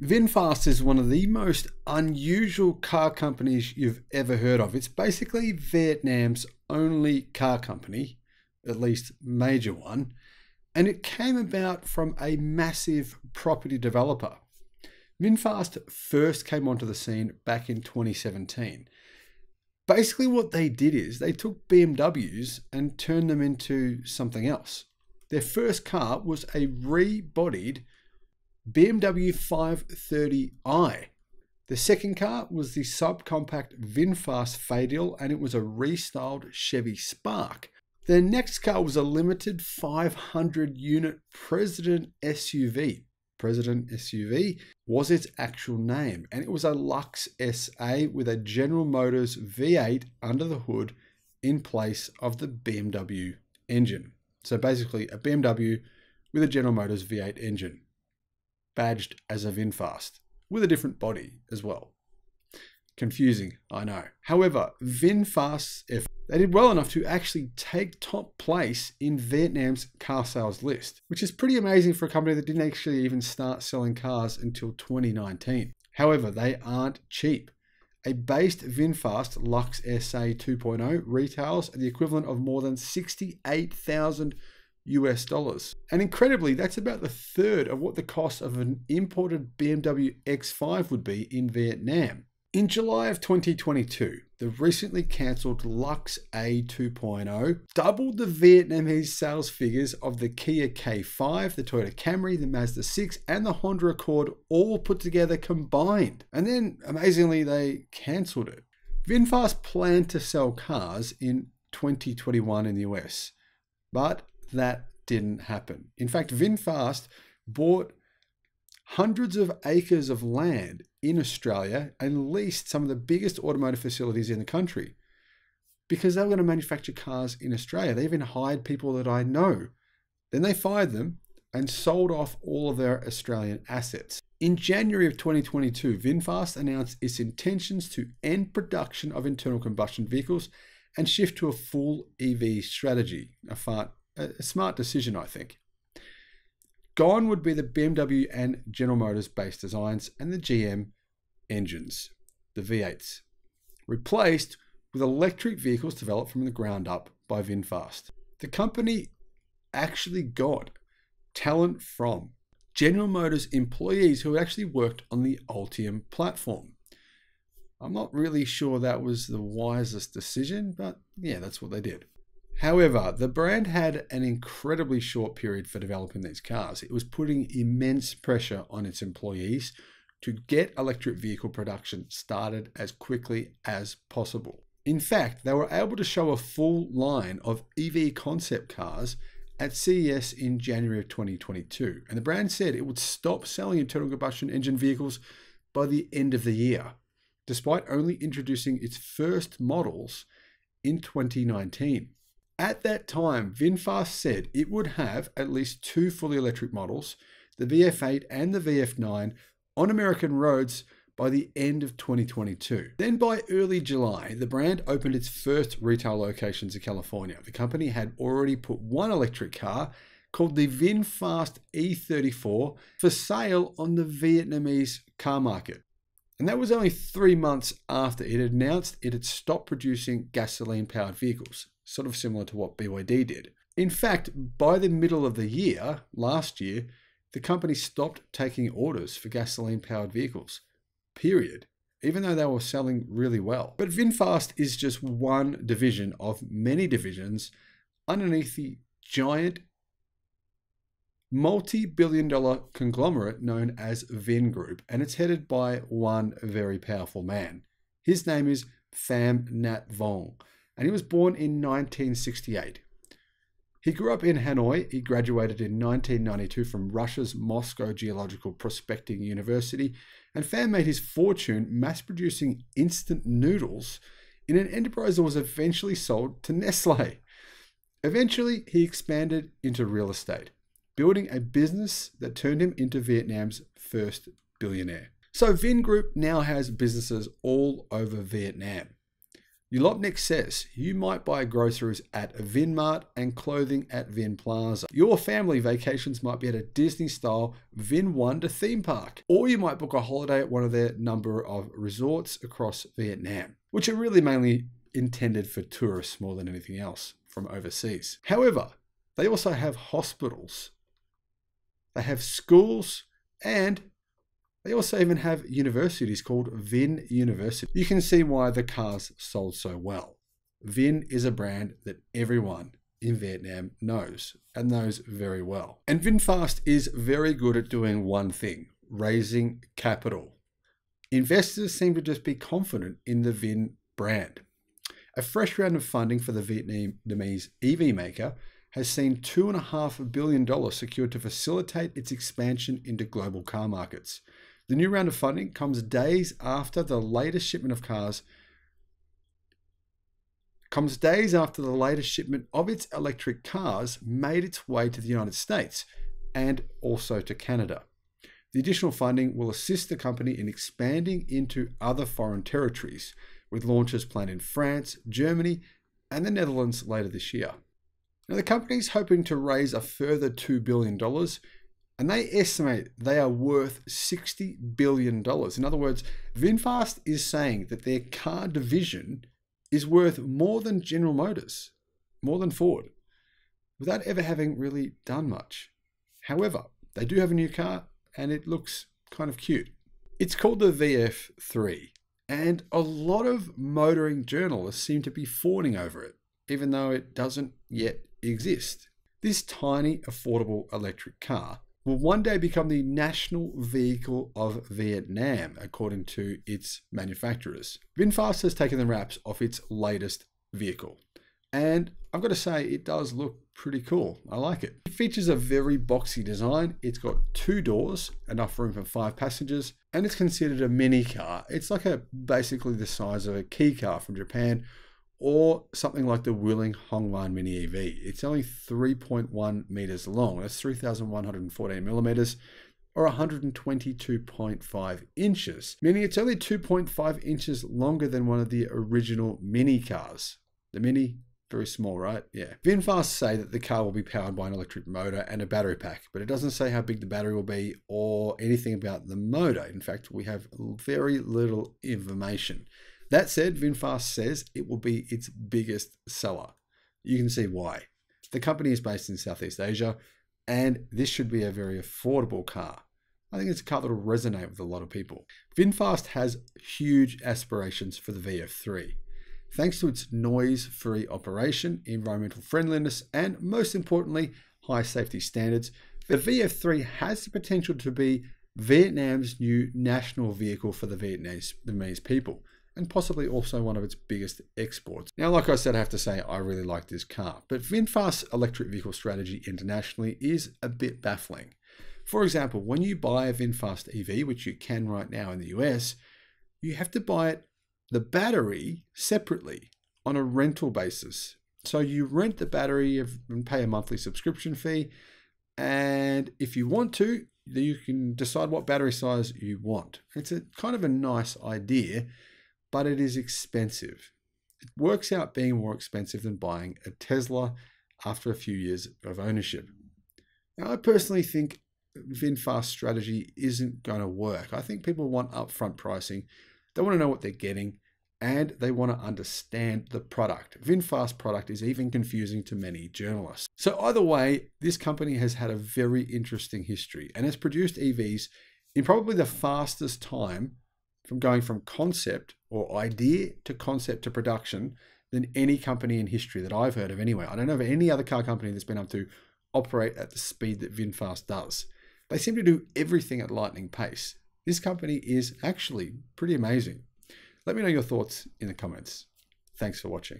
VinFast is one of the most unusual car companies you've ever heard of. It's basically Vietnam's only car company, at least major one, and it came about from a massive property developer. VinFast first came onto the scene back in 2017. Basically, what they did is they took BMWs and turned them into something else. Their first car was a rebodied BMW 530i. The second car was the subcompact VinFast Fadil and it was a restyled Chevy Spark. Their next car was a limited 500 unit President SUV. President SUV was its actual name, and it was a Lux SA with a General Motors V8 under the hood in place of the BMW engine. So basically, a BMW with a General Motors V8 engine badged as a VinFast with a different body as well. Confusing, I know. However, VinFast, if they did well enough to actually take top place in Vietnam's car sales list, which is pretty amazing for a company that didn't actually even start selling cars until 2019. However, they aren't cheap. A based VinFast Lux SA 2.0 retails at the equivalent of more than 68,000 US dollars. And incredibly, that's about the third of what the cost of an imported BMW X5 would be in Vietnam. In July of 2022, the recently cancelled Lux A 2.0 doubled the Vietnamese sales figures of the Kia K5, the Toyota Camry, the Mazda 6, and the Honda Accord all put together combined. And then, amazingly, they cancelled it. VinFast planned to sell cars in 2021 in the US, but that didn't happen. In fact, VinFast bought hundreds of acres of land in Australia and leased some of the biggest automotive facilities in the country because they were going to manufacture cars in Australia. They even hired people that I know. Then they fired them and sold off all of their Australian assets. In January of 2022, VinFast announced its intentions to end production of internal combustion vehicles and shift to a full EV strategy. A, fart, a smart decision, I think. Gone would be the BMW and General Motors based designs and the GM engines, the V8s, replaced with electric vehicles developed from the ground up by VinFast. The company actually got talent from General Motors employees who actually worked on the Ultium platform. I'm not really sure that was the wisest decision, but yeah, that's what they did. However, the brand had an incredibly short period for developing these cars. It was putting immense pressure on its employees to get electric vehicle production started as quickly as possible. In fact, they were able to show a full line of EV concept cars at CES in January of 2022, and the brand said it would stop selling internal combustion engine vehicles by the end of the year, despite only introducing its first models in 2019. At that time, VinFast said it would have at least two fully electric models, the VF8 and the VF9, on American roads by the end of 2022. Then by early July, the brand opened its first retail locations in California. The company had already put one electric car called the VinFast E34 for sale on the Vietnamese car market. And that was only three months after it had announced it had stopped producing gasoline powered vehicles sort of similar to what BYD did. In fact, by the middle of the year, last year, the company stopped taking orders for gasoline powered vehicles, period, even though they were selling really well. But VinFast is just one division of many divisions underneath the giant multi billion dollar conglomerate known as Vingroup, and it's headed by one very powerful man. His name is Pham Nhat Vuong, and he was born in 1968. He grew up in Hanoi. He graduated in 1992 from Russia's Moscow Geological Prospecting University, and Pham made his fortune mass producing instant noodles in an enterprise that was eventually sold to Nestle. Eventually, he expanded into real estate, building a business that turned him into Vietnam's first billionaire. So, Vingroup now has businesses all over Vietnam. Jalopnik says you might buy groceries at a Vinmart and clothing at Vin Plaza. Your family vacations might be at a Disney style Vin Wonder theme park. Or you might book a holiday at one of their number of resorts across Vietnam, which are really mainly intended for tourists more than anything else from overseas. However, they also have hospitals, they have schools, and they also even have universities called Vin University. You can see why the cars sold so well. Vin is a brand that everyone in Vietnam knows and knows very well. And VinFast is very good at doing one thing raising capital. Investors seem to just be confident in the Vin brand. A fresh round of funding for the Vietnamese EV maker has seen $2.5 billion secured to facilitate its expansion into global car markets. The new round of funding comes days after the latest shipment of cars comes days after the latest shipment of its electric cars made its way to the United States and also to Canada. The additional funding will assist the company in expanding into other foreign territories, with launches planned in France, Germany, and the Netherlands later this year. Now, the company is hoping to raise a further $2 billion and they estimate they are worth $60 billion. In other words, VinFast is saying that their car division is worth more than General Motors, more than Ford, without ever having really done much. However, they do have a new car and it looks kind of cute. It's called the VF3, and a lot of motoring journalists seem to be fawning over it, even though it doesn't yet exist. This tiny, affordable electric car will one day become the national vehicle of Vietnam, according to its manufacturers. VinFast has taken the wraps off its latest vehicle. And I've got to say, it does look pretty cool. I like it. It features a very boxy design. It's got two doors, enough room for five passengers, and it's considered a mini car. It's like a basically the size of a kei car from Japan or something like the Wuling Hongguang Mini EV. It's only 3.1 meters long. That's 3,114 millimeters or 122.5 inches, meaning it's only 2.5 inches longer than one of the original Mini cars. The Mini, very small, right? Yeah. VinFast say that the car will be powered by an electric motor and a battery pack, but it doesn't say how big the battery will be or anything about the motor. In fact, we have very little information. That said, VinFast says it will be its biggest seller. You can see why. The company is based in Southeast Asia, and this should be a very affordable car. I think it's a car that will resonate with a lot of people. VinFast has huge aspirations for the VF3. Thanks to its noise free operation, environmental friendliness, and most importantly, high safety standards, the VF3 has the potential to be Vietnam's new national vehicle for the Vietnamese people and possibly also one of its biggest exports. Now, like I said, I have to say I really like this car, but VinFast's electric vehicle strategy internationally is a bit baffling. For example, when you buy a VinFast EV, which you can right now in the US, you have to buy it the battery separately on a rental basis. So you rent the battery and pay a monthly subscription fee. And if you want to, you can decide what battery size you want. It's a kind of a nice idea but it is expensive. It works out being more expensive than buying a Tesla after a few years of ownership. Now, I personally think VinFast strategy isn't going to work. I think people want upfront pricing, they want to know what they're getting, and they want to understand the product. VinFast product is even confusing to many journalists. So either way, this company has had a very interesting history and has produced EVs in probably the fastest time from going from concept or idea to concept to production than any company in history that I've heard of anyway. I don't know of any other car company that's been able to operate at the speed that VinFast does. They seem to do everything at lightning pace. This company is actually pretty amazing. Let me know your thoughts in the comments. Thanks for watching.